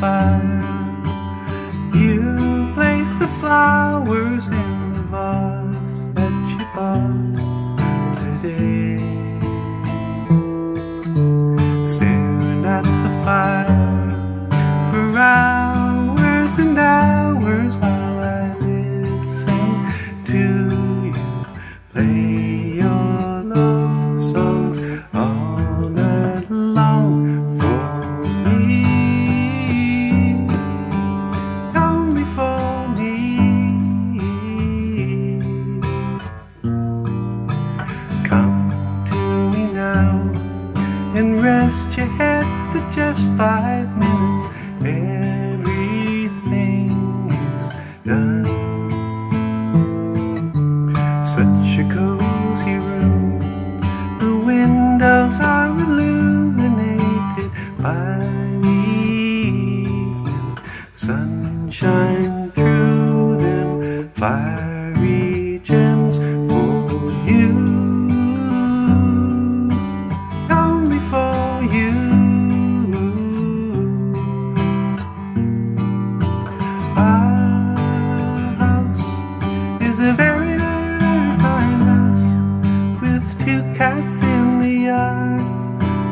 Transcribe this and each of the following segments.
fire. You place the flowers in the vase rest your head for just five minutes. Everything is done. Such a cozy room. The windows are illuminated by the evening sunshine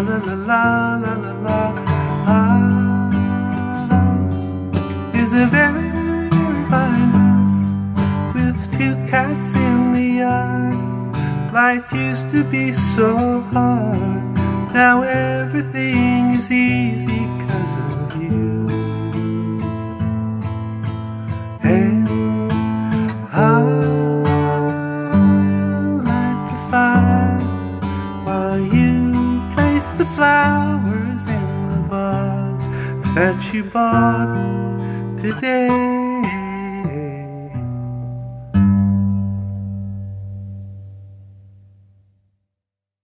La la la la la la house is a very, very fine house with two cats in the yard. Life used to be so hard. Now everything is easy because that you bought today.